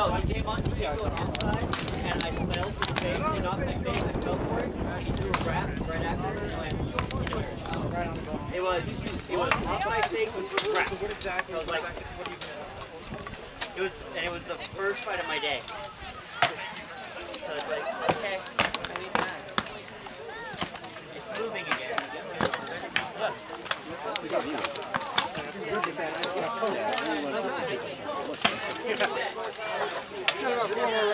No, he came on to the outside, and I fell to the face, and off my face, I for it. He threw a grab right after, and It was, it was my face, which was grab. What exactly? Was like, it was, and it was the first fight of my day. So it's like, okay, it's moving again. Look. Yeah.